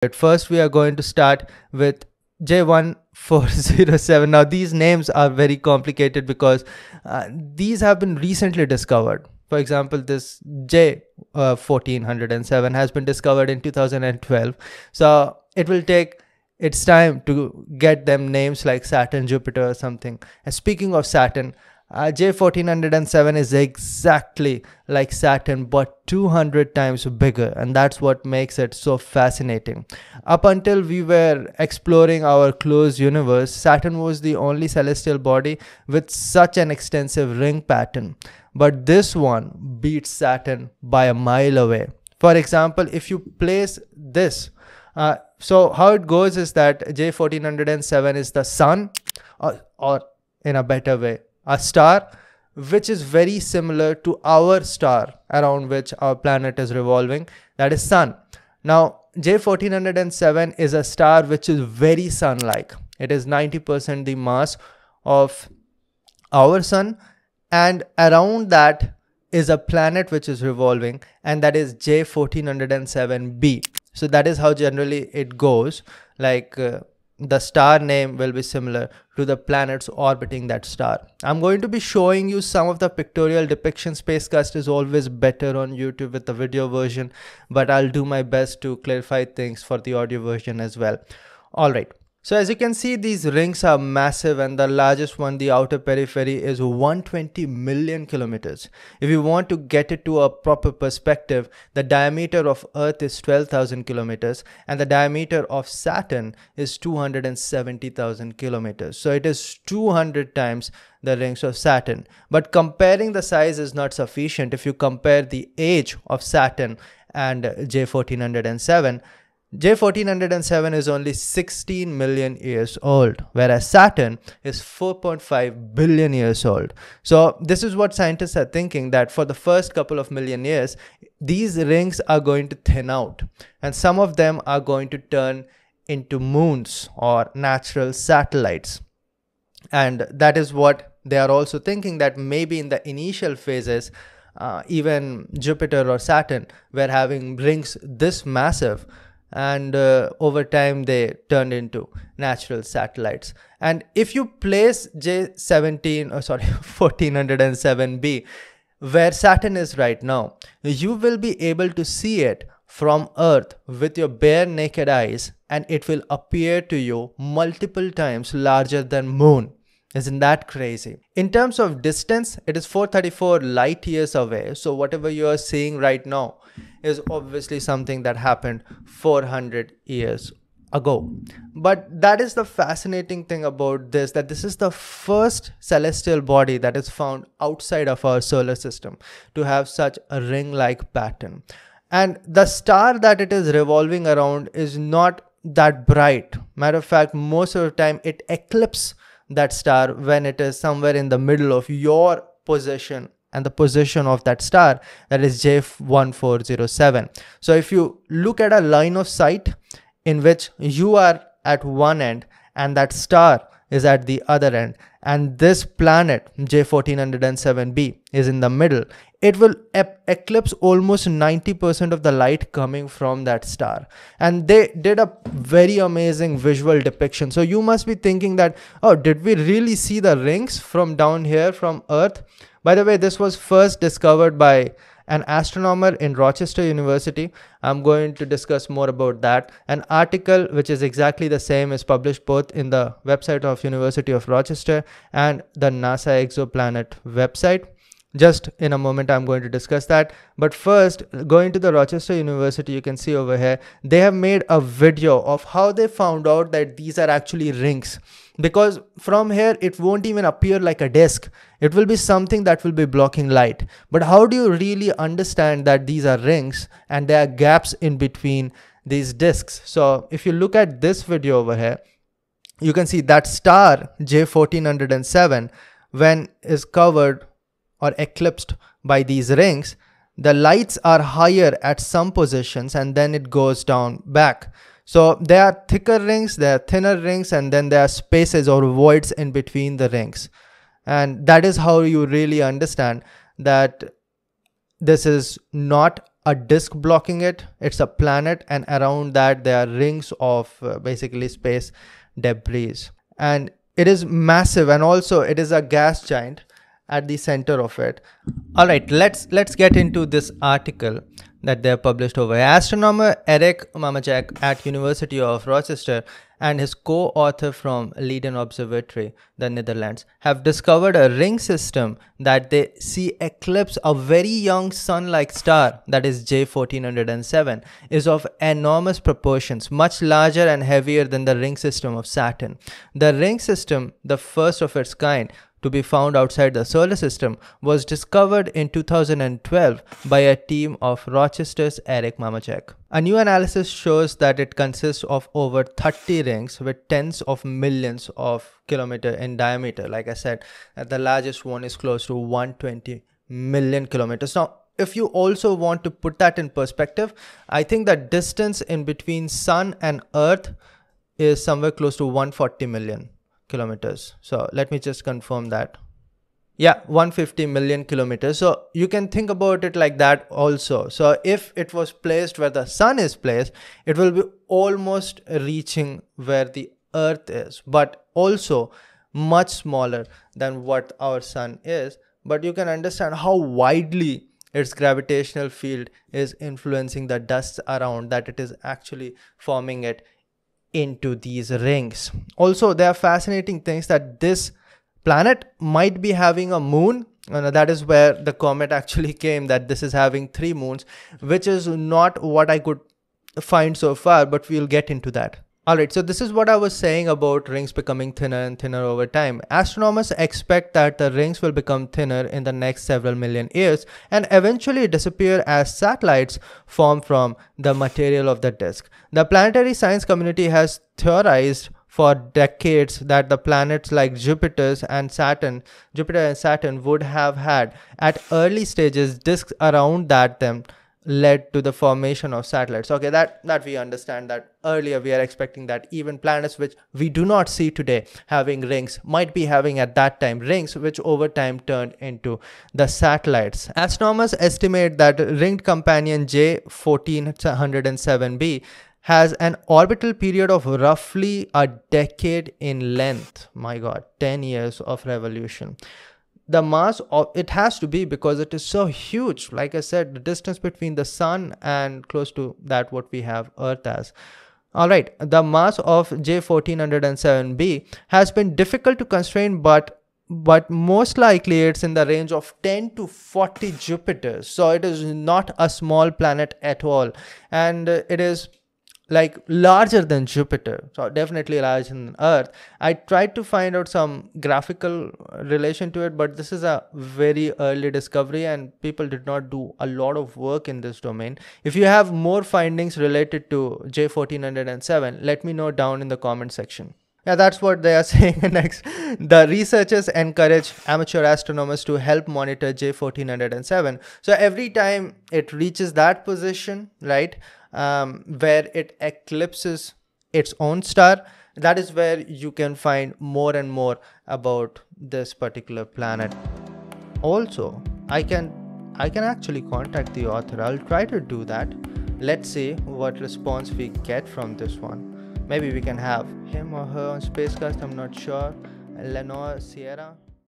But first we are going to start with J1407. Now these names are very complicated because uh, these have been recently discovered. For example, this J1407 uh, has been discovered in 2012. So it will take its time to get them names like Saturn, Jupiter or something. And speaking of Saturn, uh, J1407 is exactly like Saturn but 200 times bigger and that's what makes it so fascinating. Up until we were exploring our closed universe, Saturn was the only celestial body with such an extensive ring pattern. But this one beats Saturn by a mile away. For example, if you place this, uh, so how it goes is that J1407 is the sun or, or in a better way, a star which is very similar to our star around which our planet is revolving, that is Sun. Now, J1407 is a star which is very Sun-like. It is 90% the mass of our Sun, and around that is a planet which is revolving, and that is J1407b. So that is how generally it goes. Like uh, the star name will be similar to the planets orbiting that star. I'm going to be showing you some of the pictorial depiction. Spacecast is always better on YouTube with the video version, but I'll do my best to clarify things for the audio version as well. All right. So as you can see, these rings are massive and the largest one, the outer periphery is 120 million kilometers. If you want to get it to a proper perspective, the diameter of Earth is 12,000 kilometers and the diameter of Saturn is 270,000 kilometers. So it is 200 times the rings of Saturn. But comparing the size is not sufficient. If you compare the age of Saturn and J1407, J1407 is only 16 million years old, whereas Saturn is 4.5 billion years old. So this is what scientists are thinking that for the first couple of million years, these rings are going to thin out and some of them are going to turn into moons or natural satellites. And that is what they are also thinking that maybe in the initial phases, uh, even Jupiter or Saturn were having rings this massive and uh, over time they turned into natural satellites. And if you place j17 oh sorry 1407b where saturn is right now you will be able to see it from earth with your bare naked eyes and it will appear to you multiple times larger than moon isn't that crazy? In terms of distance, it is 434 light years away. So whatever you are seeing right now is obviously something that happened 400 years ago. But that is the fascinating thing about this, that this is the first celestial body that is found outside of our solar system to have such a ring-like pattern. And the star that it is revolving around is not that bright. Matter of fact, most of the time it eclipses that star when it is somewhere in the middle of your position and the position of that star that is J1407. So if you look at a line of sight in which you are at one end and that star is at the other end. And this planet J1407b is in the middle. It will eclipse almost 90% of the light coming from that star. And they did a very amazing visual depiction. So you must be thinking that oh did we really see the rings from down here from earth? By the way this was first discovered by an astronomer in Rochester University. I'm going to discuss more about that. An article which is exactly the same is published both in the website of University of Rochester and the NASA exoplanet website just in a moment i'm going to discuss that. But first going to the rochester university you can see over here they have made a video of how they found out that these are actually rings. Because from here it won't even appear like a disk it will be something that will be blocking light. But how do you really understand that these are rings and there are gaps in between these disks so if you look at this video over here you can see that star j1407 when is covered or eclipsed by these rings, the lights are higher at some positions and then it goes down back. So there are thicker rings, there are thinner rings, and then there are spaces or voids in between the rings. And that is how you really understand that this is not a disk blocking it it's a planet and around that there are rings of uh, basically space debris and it is massive and also it is a gas giant at the center of it all right let's let's get into this article that they published over astronomer eric mamajek at university of rochester and his co-author from Leiden Observatory, the Netherlands, have discovered a ring system that they see eclipse a very young sun-like star, that is J1407, is of enormous proportions, much larger and heavier than the ring system of Saturn. The ring system, the first of its kind, to be found outside the solar system was discovered in 2012 by a team of Rochester's Eric Mamajek. A new analysis shows that it consists of over 30 rings with tens of millions of kilometer in diameter. Like I said, uh, the largest one is close to 120 million kilometers. Now, if you also want to put that in perspective, I think the distance in between sun and earth is somewhere close to 140 million kilometers. So let me just confirm that. Yeah, 150 million kilometers. So you can think about it like that also. So if it was placed where the sun is placed, it will be almost reaching where the earth is, but also much smaller than what our sun is. But you can understand how widely its gravitational field is influencing the dust around that it is actually forming it into these rings. Also, there are fascinating things that this planet might be having a moon. Uh, and that is where the comet actually came, that this is having three moons, which is not what I could find so far, but we'll get into that. Alright, so this is what I was saying about rings becoming thinner and thinner over time. Astronomers expect that the rings will become thinner in the next several million years and eventually disappear as satellites form from the material of the disk. The planetary science community has theorized for decades that the planets like Jupiter's and Saturn, Jupiter and Saturn would have had at early stages disks around that them led to the formation of satellites. Okay that that we understand that earlier we are expecting that even planets which we do not see today having rings might be having at that time rings which over time turned into the satellites. Astronomers estimate that ringed companion j1407b has an orbital period of roughly a decade in length. My god 10 years of revolution the mass of it has to be because it is so huge. Like i said the distance between the sun and close to that what we have earth as. All right the mass of j1407b has been difficult to constrain but but most likely it's in the range of 10 to 40 jupiters. So it is not a small planet at all. And it is like larger than Jupiter, so definitely larger than Earth. I tried to find out some graphical relation to it, but this is a very early discovery and people did not do a lot of work in this domain. If you have more findings related to J1407, let me know down in the comment section. Yeah, that's what they are saying next. The researchers encourage amateur astronomers to help monitor J1407. So every time it reaches that position, right, um, where it eclipses its own star. That is where you can find more and more about this particular planet. Also i can i can actually contact the author. I'll try to do that. Let's see what response we get from this one. Maybe we can have him or her on spacecast i'm not sure. Leonor Sierra